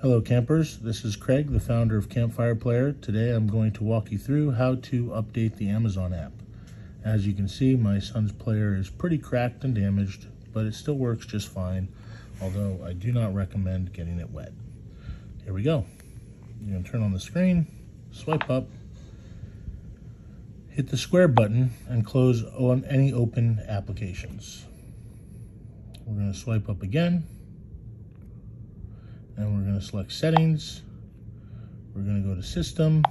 Hello campers, this is Craig, the founder of Campfire Player. Today I'm going to walk you through how to update the Amazon app. As you can see, my son's player is pretty cracked and damaged, but it still works just fine, although I do not recommend getting it wet. Here we go. You're gonna turn on the screen, swipe up, hit the square button, and close on any open applications. We're gonna swipe up again, and we're going to select settings. We're going to go to system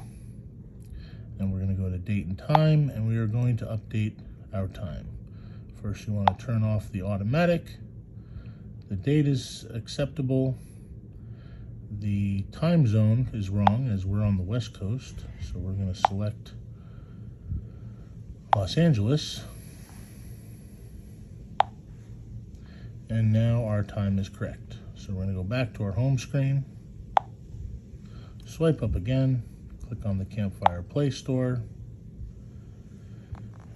and we're going to go to date and time and we are going to update our time. First you want to turn off the automatic. The date is acceptable. The time zone is wrong as we're on the west coast. So we're going to select Los Angeles. And now our time is correct. So we're going to go back to our home screen, swipe up again, click on the Campfire Play Store,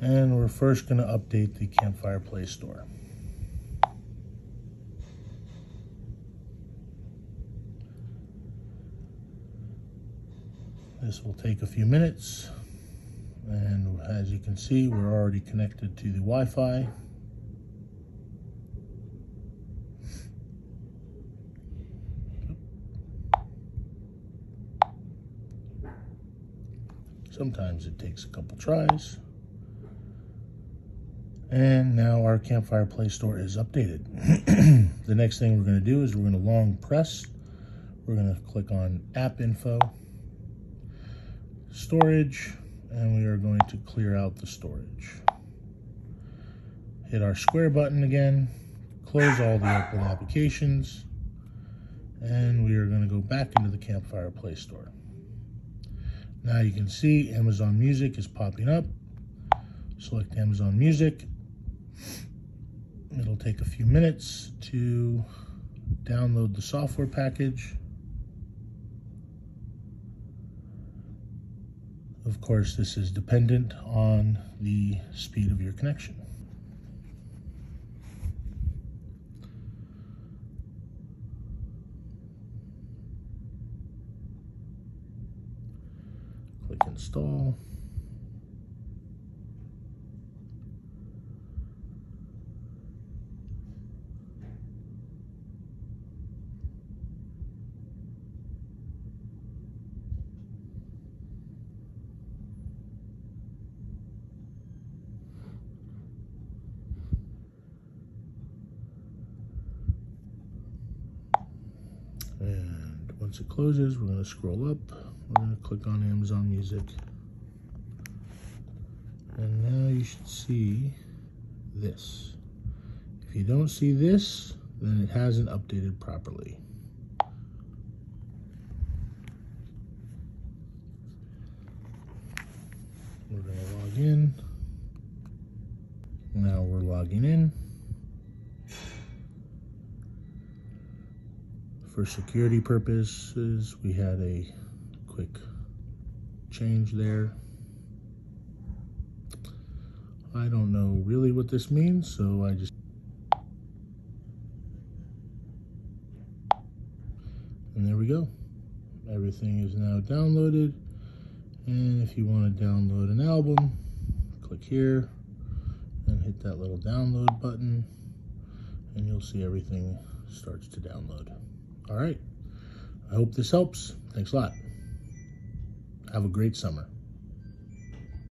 and we're first going to update the Campfire Play Store. This will take a few minutes, and as you can see, we're already connected to the Wi-Fi. Sometimes it takes a couple tries. And now our Campfire Play Store is updated. the next thing we're going to do is we're going to long press. We're going to click on App Info, Storage, and we are going to clear out the storage. Hit our square button again, close all the open applications, and we are going to go back into the Campfire Play Store. Now you can see Amazon Music is popping up. Select Amazon Music. It'll take a few minutes to download the software package. Of course, this is dependent on the speed of your connection. Install. And once it closes, we're going to scroll up. We're going to click on Amazon Music. And now you should see this. If you don't see this, then it hasn't updated properly. We're going to log in. Now we're logging in. For security purposes, we had a quick change there. I don't know really what this means, so I just and there we go. Everything is now downloaded. And if you want to download an album, click here and hit that little download button and you'll see everything starts to download. All right. I hope this helps. Thanks a lot. Have a great summer.